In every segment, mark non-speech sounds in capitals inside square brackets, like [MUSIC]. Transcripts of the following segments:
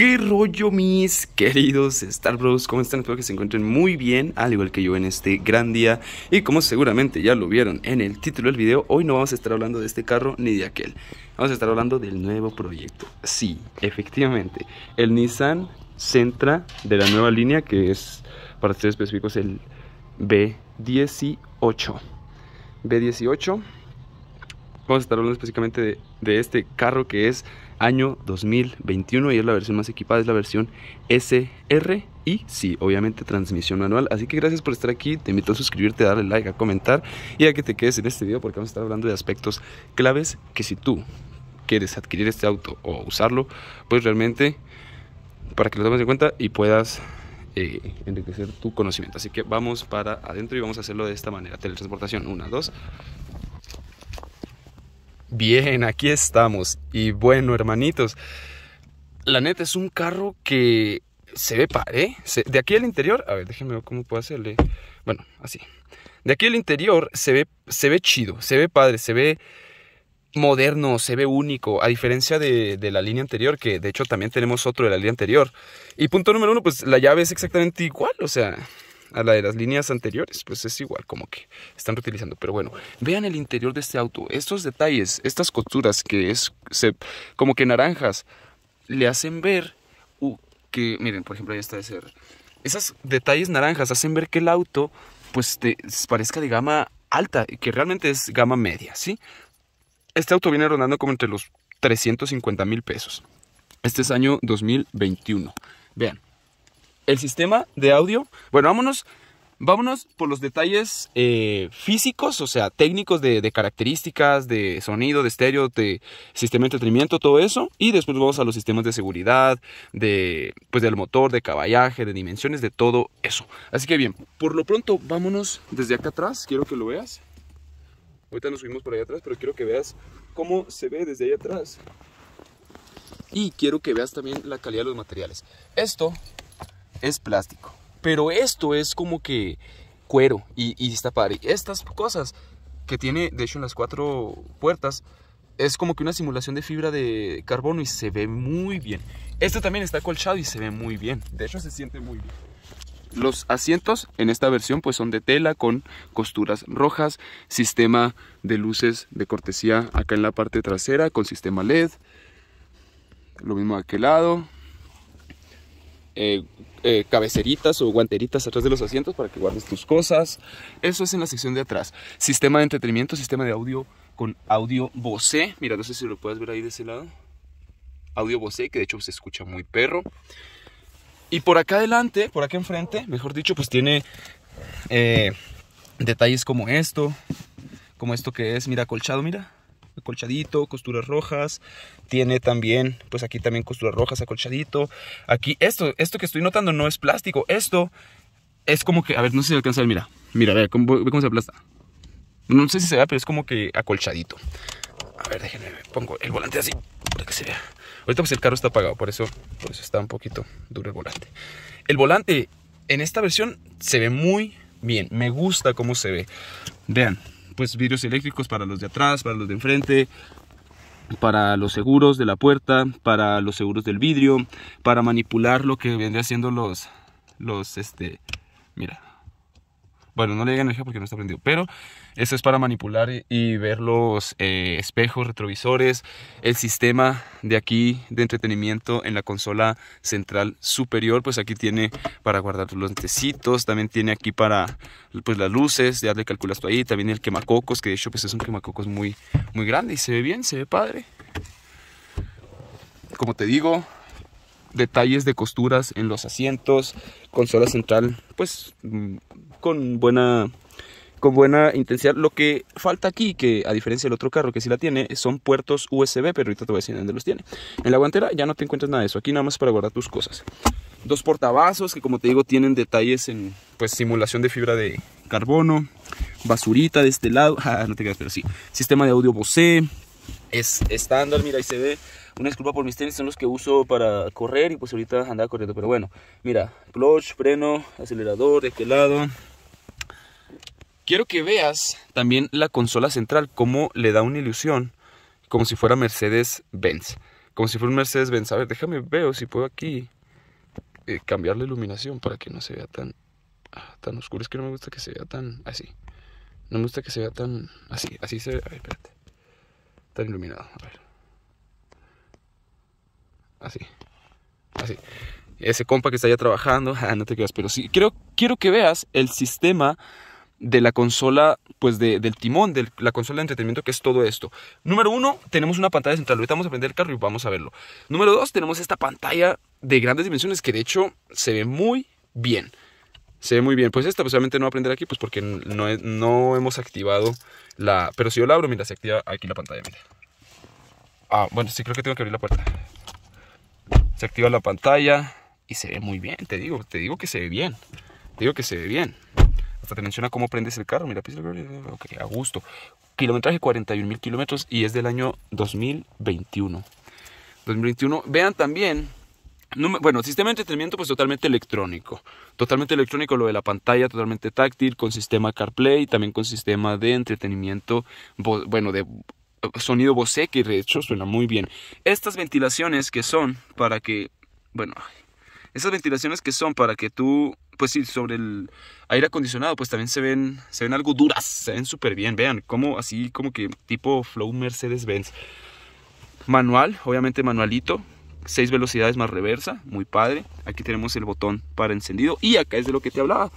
¿Qué rollo mis queridos Star Bros? ¿Cómo están? Espero que se encuentren muy bien, al igual que yo en este gran día. Y como seguramente ya lo vieron en el título del video, hoy no vamos a estar hablando de este carro ni de aquel. Vamos a estar hablando del nuevo proyecto. Sí, efectivamente, el Nissan Sentra de la nueva línea, que es, para ser específicos, el B18. B18. Vamos a estar hablando específicamente de, de este carro que es año 2021 y es la versión más equipada, es la versión SR y sí, obviamente transmisión manual. Así que gracias por estar aquí, te invito a suscribirte, darle like, a comentar y a que te quedes en este video porque vamos a estar hablando de aspectos claves que si tú quieres adquirir este auto o usarlo, pues realmente para que lo tomes en cuenta y puedas eh, enriquecer tu conocimiento. Así que vamos para adentro y vamos a hacerlo de esta manera. Teletransportación, una, dos. Bien, aquí estamos. Y bueno, hermanitos, la neta es un carro que se ve padre. de aquí al interior, a ver, déjenme ver cómo puedo hacerle. Bueno, así. De aquí al interior se ve, se ve chido, se ve padre, se ve moderno, se ve único, a diferencia de, de, la línea anterior, que de hecho también tenemos otro de la línea anterior. Y punto número uno, pues la llave es exactamente igual, o sea, a la de las líneas anteriores, pues es igual, como que están reutilizando. Pero bueno, vean el interior de este auto, estos detalles, estas costuras que es se, como que naranjas, le hacen ver uh, que, miren, por ejemplo, ahí está de ser. Esos detalles naranjas hacen ver que el auto, pues, te, parezca de gama alta, que realmente es gama media, ¿sí? Este auto viene rondando como entre los 350 mil pesos. Este es año 2021. Vean, el sistema de audio, bueno, vámonos, vámonos por los detalles eh, físicos, o sea, técnicos de, características, de sonido, de estéreo, de sistema de entretenimiento, todo eso. Y después vamos a los sistemas de seguridad, de, pues, del motor, de caballaje, de dimensiones, de todo eso. Así que bien, por lo pronto vámonos desde acá atrás, quiero que lo veas. Ahorita nos subimos por ahí atrás, pero quiero que veas cómo se ve desde ahí atrás. Y quiero que veas también la calidad de los materiales. Esto es plástico. Pero esto es como que cuero y, y está padre. Estas cosas que tiene, de hecho, en las cuatro puertas, es como que una simulación de fibra de carbono y se ve muy bien. Este también está colchado y se ve muy bien. De hecho, se siente muy bien. Los asientos en esta versión pues son de tela con costuras rojas, sistema de luces de cortesía acá en la parte trasera con sistema LED. Lo mismo de aquel lado, eh, eh, cabeceritas o guanteritas atrás de los asientos para que guardes tus cosas. Eso es en la sección de atrás. Sistema de entretenimiento, sistema de audio con audio Bose. Mira, no sé si lo puedes ver ahí de ese lado. Audio Bose, que de hecho se escucha muy perro. Y por acá adelante, por acá enfrente, mejor dicho, pues tiene eh, detalles como esto. Como esto que es, mira, colchado, mira acolchadito, costuras rojas. Tiene también, pues aquí también costuras rojas, acolchadito. Aquí, esto, esto que estoy notando no es plástico. Esto es como que, a ver, no sé si alcanza a ver, mira. Mira, ve cómo, cómo se aplasta. No sé si se ve, pero es como que acolchadito. A ver, déjenme, pongo el volante así, para que se vea. Ahorita pues el carro está apagado, por eso, por eso está un poquito duro el volante. El volante en esta versión se ve muy bien. Me gusta cómo se ve. Vean, pues vidrios eléctricos para los de atrás, para los de enfrente, para los seguros de la puerta, para los seguros del vidrio, para manipular lo que vendría siendo los, los, este, mira, bueno, no le llega energía porque no está prendido, pero eso es para manipular y ver los eh, espejos retrovisores, el sistema de aquí de entretenimiento en la consola central superior, pues aquí tiene para guardar los lentecitos, también tiene aquí para pues las luces, ya le calculas tú ahí, también el quemacocos, que de hecho pues es un quemacocos muy, muy grande y se ve bien, se ve padre. Como te digo, detalles de costuras en los asientos, consola central pues mm, con buena con buena intensidad. Lo que falta aquí, que a diferencia del otro carro que sí la tiene, son puertos USB, pero ahorita te voy a decir dónde los tiene. En la guantera ya no te encuentras nada de eso, aquí nada más para guardar tus cosas. Dos portavasos que como te digo tienen detalles en pues simulación de fibra de carbono, basurita de este lado, [LAUGHS] ah, no te quedas, pero sí. Sistema de audio Bose, es estándar, mira ahí se ve. Una disculpa por mis tenis, son los que uso para correr y pues ahorita andaba corriendo. Pero bueno, mira, clutch, freno, acelerador de este lado. Quiero que veas también la consola central, cómo le da una ilusión, como si fuera Mercedes-Benz. como si fuera un Mercedes-Benz. A ver, déjame ver si puedo aquí eh, cambiar la iluminación para que no se vea tan, ah, tan oscuro. Es que no me gusta que se vea tan así. No me gusta que se vea tan así. Así se ve. A ver, espérate. Tan iluminado. A ver. Así. Así. Ese compa que está ya trabajando. [LAUGHS] Ah, no te quedas. Pero sí. Quiero, quiero que veas el sistema de la consola, pues del timón, de la consola de entretenimiento, que es todo esto. Número uno, tenemos una pantalla central. Ahorita vamos a prender el carro y vamos a verlo. Número dos, tenemos esta pantalla de grandes dimensiones que de hecho se ve muy bien. Se ve muy bien. Pues esta, pues obviamente no va a prender aquí, pues porque no, no hemos activado la... Pero si yo la abro, mira, se activa aquí la pantalla, mira. Ah, bueno, sí creo que tengo que abrir la puerta. Se activa la pantalla y se ve muy bien, te digo, te digo que se ve bien. Te digo que se ve bien. Hasta te menciona cómo prendes el carro. Mira, ok, a gusto. Kilometraje 41 mil kilómetros y es del año 2021. 2021. Vean también bueno, sistema de entretenimiento pues totalmente electrónico. Totalmente electrónico lo de la pantalla, totalmente táctil, con sistema CarPlay, también con sistema de entretenimiento, bueno, de sonido Bose, que de hecho suena muy bien. Estas ventilaciones que son para que, bueno, esas ventilaciones que son para que tú, pues sí, sobre el aire acondicionado, pues también se ven, se ven algo duras, se ven súper bien, vean, como así, como que tipo Flow Mercedes-Benz. Manual, obviamente manualito, 6 velocidades más reversa, muy padre. Aquí tenemos el botón para encendido y acá es de lo que te hablaba.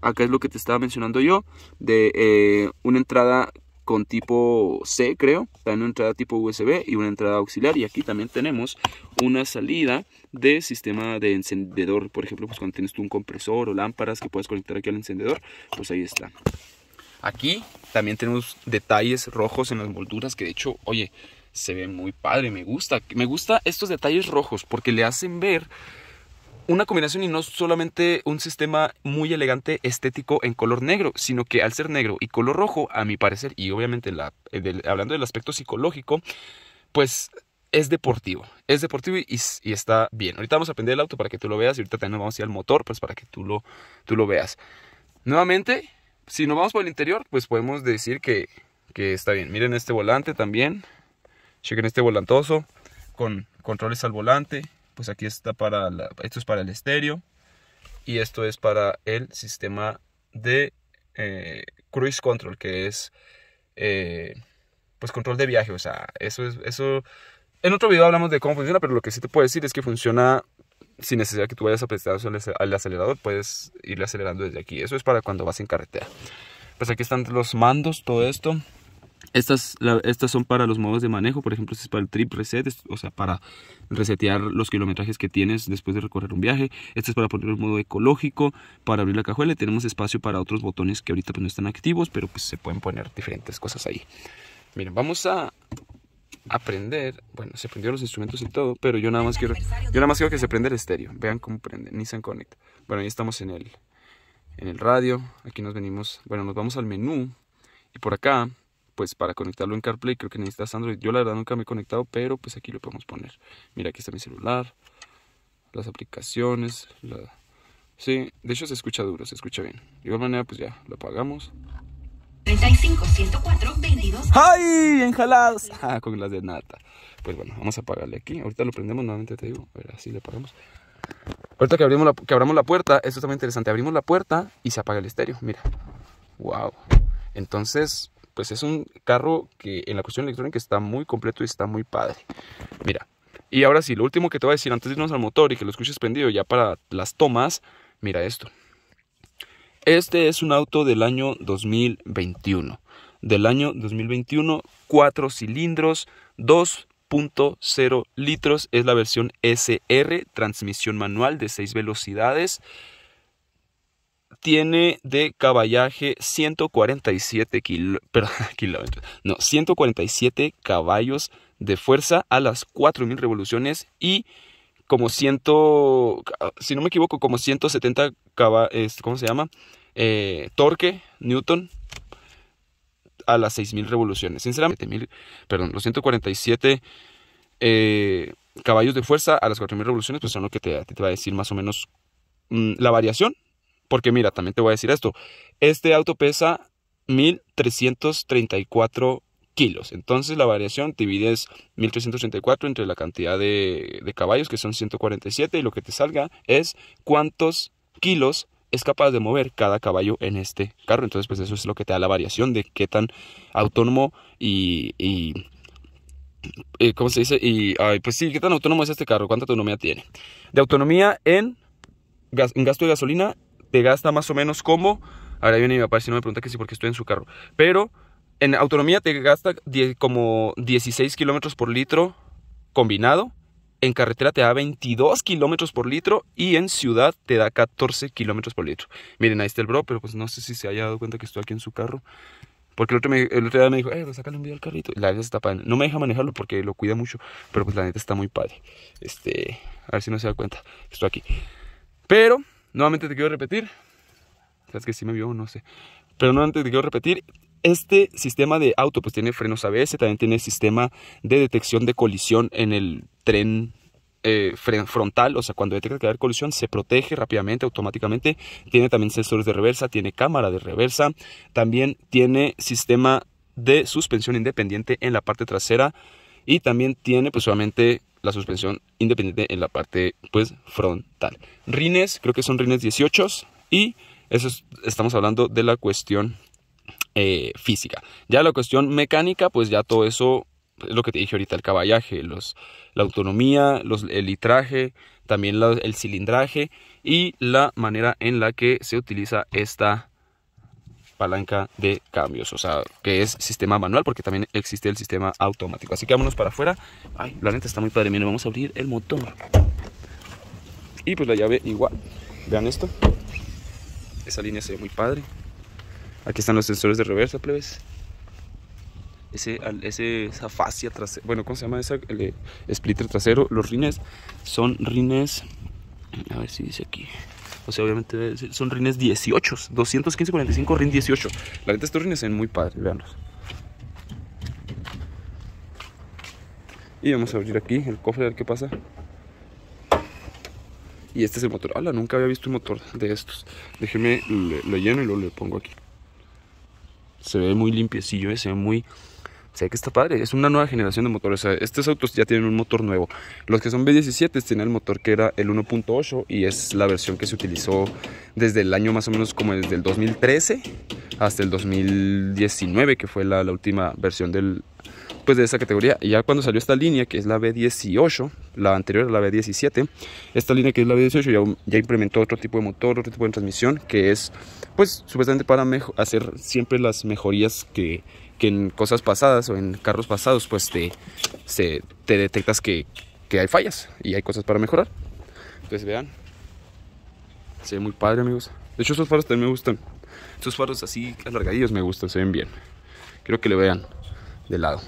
Acá es lo que te estaba mencionando yo, de eh, una entrada con tipo C, creo, también una entrada tipo USB y una entrada auxiliar. Y aquí también tenemos una salida de sistema de encendedor. Por ejemplo, pues cuando tienes tú un compresor o lámparas que puedes conectar aquí al encendedor, pues ahí está. Aquí también tenemos detalles rojos en las molduras que de hecho, oye, se ve muy padre, me gusta. Me gusta estos detalles rojos porque le hacen ver una combinación y no solamente un sistema muy elegante estético en color negro, sino que al ser negro y color rojo, a mi parecer, y obviamente eh, hablando del aspecto psicológico, pues es deportivo, es deportivo y, está bien. Ahorita vamos a prender el auto para que tú lo veas y ahorita también vamos a ir al motor, pues para que tú lo, tú lo veas. Nuevamente, si nos vamos por el interior, pues podemos decir que, que está bien. Miren este volante también, chequen este volantoso con controles al volante, pues aquí está para la, esto es para el estéreo y esto es para el sistema de eh, cruise control que es eh, pues control de viaje o sea eso es eso en otro video hablamos de cómo funciona pero lo que sí te puedo decir es que funciona sin necesidad que tú vayas a prestar al acelerador puedes irle acelerando desde aquí. Eso es para cuando vas en carretera. Pues aquí están los mandos todo esto estas, estas son para los modos de manejo, por ejemplo, este es para el trip reset, o sea, para resetear los kilometrajes que tienes después de recorrer un viaje. Este es para poner el modo ecológico, para abrir la cajuela. Tenemos espacio para otros botones que ahorita pues, no están activos, pero pues se pueden poner diferentes cosas ahí. Miren, vamos a aprender, bueno, se prendieron los instrumentos y todo, pero yo nada más quiero, yo nada más quiero que se prenda el estéreo. Vean cómo prende, Nissan Connect. Bueno, ahí estamos en el, en el radio. Aquí nos venimos, bueno, nos vamos al menú y por acá pues para conectarlo en CarPlay creo que necesitas Android. Yo la verdad nunca me he conectado, pero pues aquí lo podemos poner. Mira, aquí está mi celular, las aplicaciones, Sí, de hecho se escucha duro, se escucha bien. De igual manera, pues ya, lo apagamos. 35, 104, 22. ¡Ay! Enjalados. Ah, con las de nata. Pues bueno, vamos a apagarle aquí. Ahorita lo prendemos nuevamente, te digo. A ver, así le apagamos. Ahorita que, abrimos la, que abramos la puerta, esto está muy interesante. Abrimos la puerta y se apaga el estéreo. Mira. Wow. Entonces, pues es un carro que en la cuestión electrónica está muy completo y está muy padre. Mira, y ahora sí, lo último que te voy a decir antes de irnos al motor y que lo escuches prendido ya para las tomas, mira esto. Este es un auto del año 2021. Del año 2021, cuatro cilindros, 2.0 litros, es la versión SR, transmisión manual de 6 velocidades tiene de caballaje 147 [LAUGHS] kilómetros, no, 147 caballos de fuerza a las 4000 revoluciones y como 100, si no me equivoco, como 170 caballos, ¿cómo se llama? Eh, torque, newton, a las 6000 revoluciones. Sinceramente, mil, perdón, los 147 eh, caballos de fuerza a las 4000 revoluciones, pues son lo que te, te va a decir más o menos mm, la variación porque mira, también te voy a decir esto. Este auto pesa 1334 kilos. Entonces la variación divides 1334 entre la cantidad de, de caballos, que son 147, y lo que te salga es cuántos kilos es capaz de mover cada caballo en este carro. Entonces, pues eso es lo que te da la variación de qué tan autónomo y, y eh, ¿cómo se dice? Y, pues sí, qué tan autónomo es este carro, cuánta autonomía tiene. De autonomía en, en gasto de gasolina, te gasta más o menos como, ahora viene mi papá si no me pregunta que sí porque estoy en su carro, pero en autonomía te gasta como 16 kilómetros por litro combinado. En carretera te da 22 kilómetros por litro y en ciudad te da 14 kilómetros por litro. Miren, ahí está el bro, pero pues no sé si se haya dado cuenta que estoy aquí en su carro. Porque el otro, el otro día me dijo, eh, sácale un video al carrito. Y la neta está padre. No me deja manejarlo porque lo cuida mucho, pero pues la neta está muy padre. Este, a ver si no se da cuenta. Estoy aquí. Pero, nuevamente te quiero repetir. ¿Sabes que sí me vio? No sé. Pero nuevamente te quiero repetir. Este sistema de auto pues tiene frenos ABS, también tiene sistema de detección de colisión en el tren eh, frontal, o sea, cuando detecta que haber colisión, se protege rápidamente, automáticamente. Tiene también sensores de reversa, tiene cámara de reversa, también tiene sistema de suspensión independiente en la parte trasera y también tiene pues solamente la suspensión independiente en la parte pues frontal. Rines, creo que son rines 18 y eso estamos hablando de la cuestión eh, física. Ya la cuestión mecánica, pues ya todo eso es lo que te dije ahorita, el caballaje, los, la autonomía, los, el litraje, también el cilindraje y la manera en la que se utiliza esta palanca de cambios, o sea, que es sistema manual porque también existe el sistema automático. Así que vámonos para afuera. Ay, la neta está muy padre. Miren, vamos a abrir el motor. Y pues la llave igual. Vean esto. Esa línea se ve muy padre. Aquí están los sensores de reversa, plebes. Ese, ese, esa fascia trasera, bueno, ¿cómo se llama esa? El splitter trasero. Los rines son rines, a ver si dice aquí. O sea, obviamente son rines 18, 215 45 rin 18. La neta estos rines se ven muy padres, veanlos. Y vamos a abrir aquí el cofre a ver qué pasa. Y este es el motor. Hala, nunca había visto un motor de estos. Déjeme, le, lleno y luego le pongo aquí. Se ve muy limpiecillo, ¿eh? se ve muy... Ve que está padre, es una nueva generación de motores. O sea, estos autos ya tienen un motor nuevo. Los que son B17 tienen el motor que era el 1.8 y es la versión que se utilizó desde el año más o menos como desde el 2013 hasta el 2019, que fue la, la última versión del, pues de esa categoría. Y ya cuando salió esta línea, que es la B18, la anterior la B17, esta línea que es la B18 ya, ya implementó otro tipo de motor, otro tipo de transmisión, que es pues supuestamente para hacer siempre las mejorías que, que, en cosas pasadas o en carros pasados, pues te, se, te detectas que, que hay fallas y hay cosas para mejorar. Entonces vean, se ve muy padre amigos. De hecho estos faros también me gustan. Estos faros así alargadillos me gustan, se ven bien. Quiero que le vean de lado.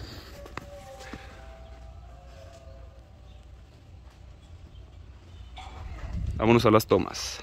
Vámonos a las tomas.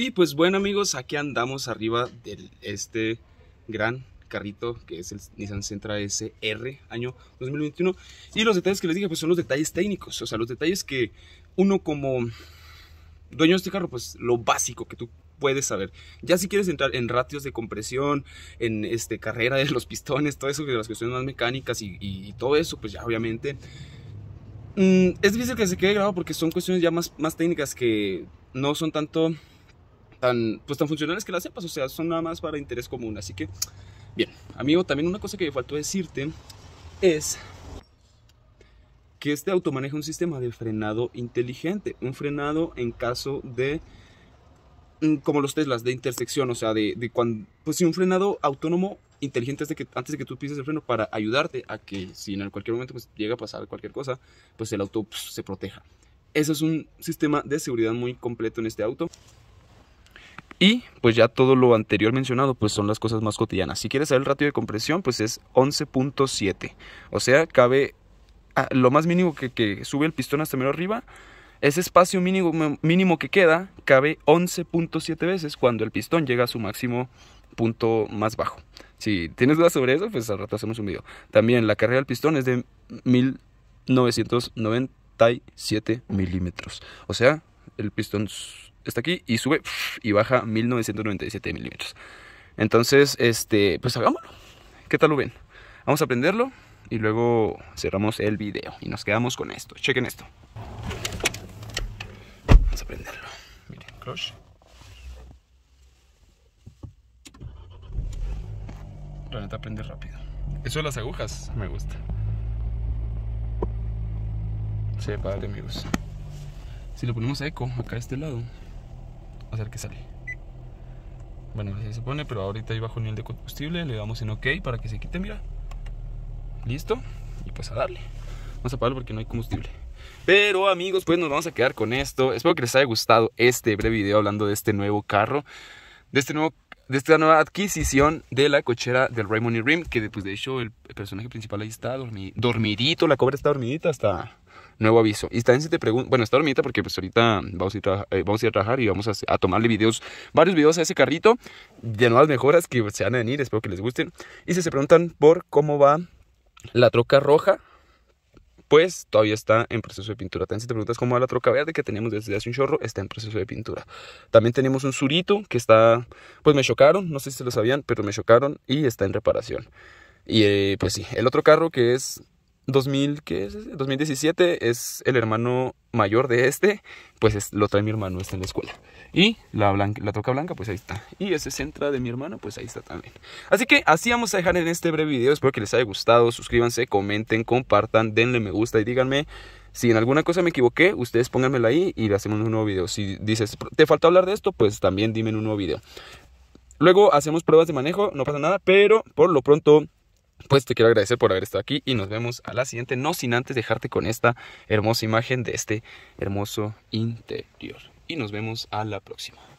Y pues bueno amigos, aquí andamos arriba de este gran carrito que es el Nissan Sentra SR año 2021 y los detalles que les dije pues son los detalles técnicos, o sea los detalles que uno como dueño de este carro pues lo básico que tú puedes saber. Ya si quieres entrar en ratios de compresión, en este carrera de los pistones, todo eso de las cuestiones más mecánicas y, todo eso pues ya obviamente mm, es difícil que se quede grabado porque son cuestiones ya más, más técnicas que no son tanto tan, pues, tan funcionales que las sepas, o sea, son nada más para interés común. Así que, bien, amigo, también una cosa que me faltó decirte es que este auto maneja un sistema de frenado inteligente, un frenado en caso de, mm, como los Teslas, de intersección, o sea, de, de cuando, pues si un frenado autónomo inteligente de que, antes de que tú pises el freno para ayudarte a que si en cualquier momento pues, llega a pasar cualquier cosa, pues el auto pues, se proteja. Ese es un sistema de seguridad muy completo en este auto. Y pues ya todo lo anterior mencionado pues son las cosas más cotidianas. Si quieres saber el ratio de compresión pues es 11.7. O sea, cabe lo más mínimo que, que, sube el pistón hasta menos arriba. Ese espacio mínimo, mínimo que queda cabe 11.7 veces cuando el pistón llega a su máximo punto más bajo. Si tienes dudas sobre eso, pues al rato hacemos un video. También la carrera del pistón es de 1997 milímetros. O sea, el pistón está aquí y sube y baja 1997 milímetros. Entonces, este, pues hagámoslo. ¿Qué tal lo ven? Vamos a aprenderlo y luego cerramos el video y nos quedamos con esto. Chequen esto. Vamos a aprenderlo. Miren, crush. La neta aprende rápido. Eso de las agujas me gusta. Se padre, amigos. Si lo ponemos a eco acá a este lado, a ver qué sale. Bueno, así se pone, pero ahorita hay bajo nivel de combustible. Le damos en OK para que se quite, mira. Listo. Y pues a darle. Vamos a apagarlo porque no hay combustible. Pero amigos, pues nos vamos a quedar con esto. Espero que les haya gustado este breve video hablando de este nuevo carro. De este nuevo de esta nueva adquisición de la cochera del Raymond y Rim, que pues de hecho el personaje principal ahí está dormidito, la cobra está dormidita hasta nuevo aviso. Y también si te pregunto, bueno, está dormidita porque pues ahorita vamos a ir, eh, vamos a, trabajar y vamos a, tomarle videos, varios videos a ese carrito de nuevas mejoras que se van a venir, espero que les gusten. Y si se preguntan por cómo va la troca roja, pues todavía está en proceso de pintura. También si te preguntas cómo va la troca verde que tenemos desde hace un chorro, está en proceso de pintura. También tenemos un surito que está, pues me chocaron, no sé si se lo sabían, pero me chocaron y está en reparación. Y eh, pues sí, el otro carro que es 2000, ¿qué es? 2017 es el hermano mayor de este, pues lo trae mi hermano, está en la escuela. Y la, blanca, la troca blanca, pues ahí está. Y ese centra de mi hermano, pues ahí está también. Así que así vamos a dejar en este breve video. Espero que les haya gustado. Suscríbanse, comenten, compartan, denle me gusta y díganme si en alguna cosa me equivoqué. Ustedes pónganmelo ahí y le hacemos un nuevo video. Si dices, te falta hablar de esto, pues también dime en un nuevo video. Luego hacemos pruebas de manejo, no pasa nada, pero por lo pronto pues te quiero agradecer por haber estado aquí y nos vemos a la siguiente, no sin antes dejarte con esta hermosa imagen de este hermoso interior. Y nos vemos a la próxima.